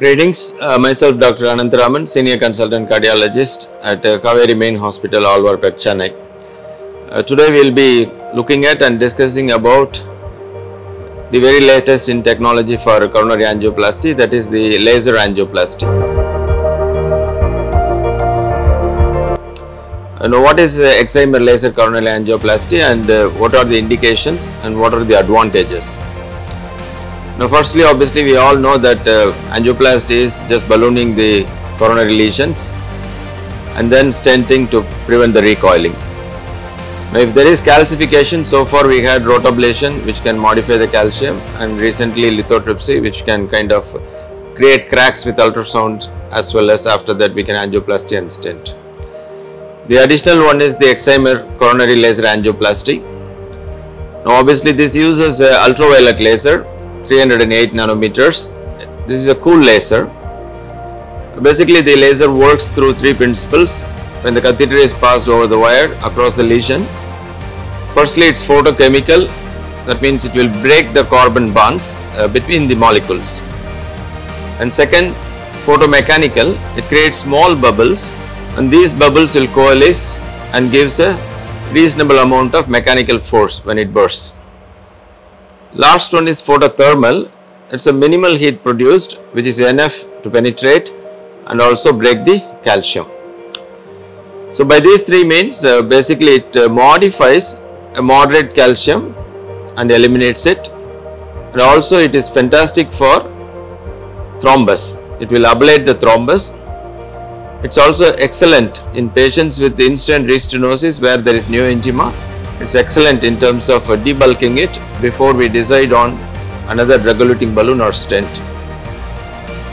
Greetings, uh, myself Dr. Anantharaman, Senior Consultant Cardiologist at uh, Kauvery Main Hospital, Alwarpet, Chennai. Uh, today we will be looking at and discussing about the very latest in technology for coronary angioplasty, that is the laser angioplasty. Uh, now what is uh, excimer laser coronary angioplasty and uh, what are the indications and what are the advantages? Now firstly obviously we all know that uh, angioplasty is just ballooning the coronary lesions and then stenting to prevent the recoiling. Now if there is calcification so far we had rotablation which can modify the calcium and recently lithotripsy which can kind of create cracks with ultrasound as well as after that we can angioplasty and stent. The additional one is the excimer coronary laser angioplasty. Now obviously this uses uh, ultraviolet laser 308 nanometers. This is a cool laser. Basically the laser works through three principles. When the catheter is passed over the wire across the lesion, firstly it's photochemical, that means it will break the carbon bonds uh, between the molecules. And second, photomechanical, it creates small bubbles and these bubbles will coalesce and gives a reasonable amount of mechanical force when it bursts. Last one is photothermal. It's a minimal heat produced which is enough to penetrate and also break the calcium. So by these three means uh, basically it uh, modifies a moderate calcium and eliminates it and also it is fantastic for thrombus. It will ablate the thrombus. It's also excellent in patients with in-stent restenosis where there is neointima it's excellent in terms of uh, debulking it before we decide on another drug-eluting balloon or stent.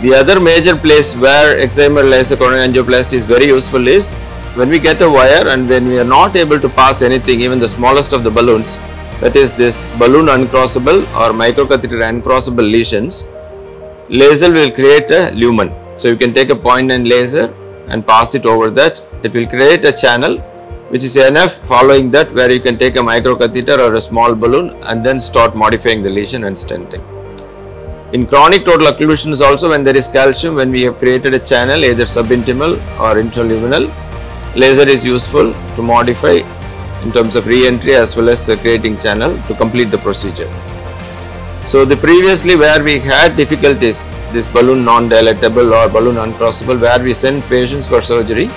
The other major place where excimer laser coronary angioplasty is very useful is when we get a wire and when we are not able to pass anything, even the smallest of the balloons, that is this balloon uncrossable or microcatheter uncrossable lesions, laser will create a lumen. So you can take a point and laser and pass it over that. It will create a channel which is enough following that where you can take a microcatheter or a small balloon and then start modifying the lesion and stenting. In chronic total occlusions also when there is calcium when we have created a channel either subintimal or intraluminal laser is useful to modify in terms of re-entry as well as creating channel to complete the procedure. So the previously where we had difficulties this balloon non-dilatable or balloon uncrossable where we send patients for surgery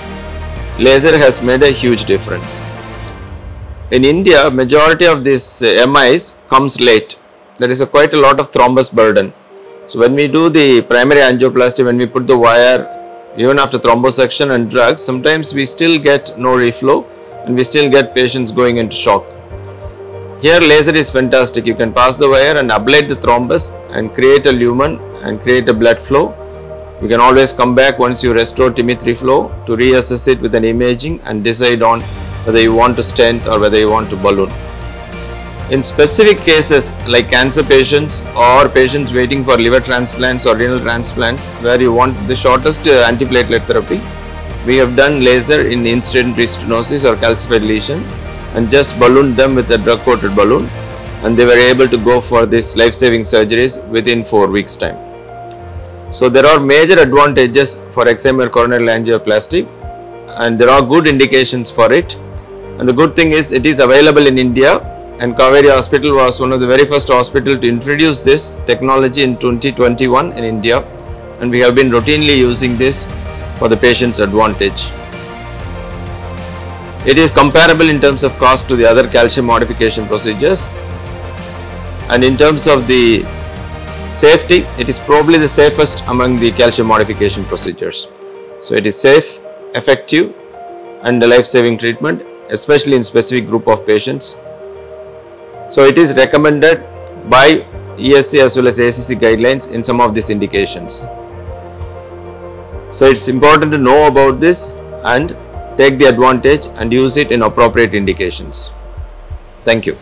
laser has made a huge difference. In India, majority of these uh, MIs comes late. There is a quite a lot of thrombus burden. So when we do the primary angioplasty, when we put the wire, even after thrombosection and drugs, sometimes we still get no reflow and we still get patients going into shock. Here laser is fantastic. You can pass the wire and ablate the thrombus and create a lumen and create a blood flow you can always come back once you restore T3 flow to reassess it with an imaging and decide on whether you want to stent or whether you want to balloon. In specific cases like cancer patients or patients waiting for liver transplants or renal transplants where you want the shortest uh, antiplatelet therapy, we have done laser in in-stent restenosis or calcified lesion and just ballooned them with a drug coated balloon and they were able to go for these life-saving surgeries within 4 weeks time. So there are major advantages for excimer coronary angioplasty and there are good indications for it. And the good thing is it is available in India and Kauvery Hospital was one of the very first hospital to introduce this technology in 2021 in India and we have been routinely using this for the patient's advantage. It is comparable in terms of cost to the other calcium modification procedures and in terms of the Safety, it is probably the safest among the calcium modification procedures. So it is safe, effective and a life-saving treatment especially in specific group of patients. So it is recommended by ESC as well as ACC guidelines in some of these indications. So it's important to know about this and take the advantage and use it in appropriate indications. Thank you.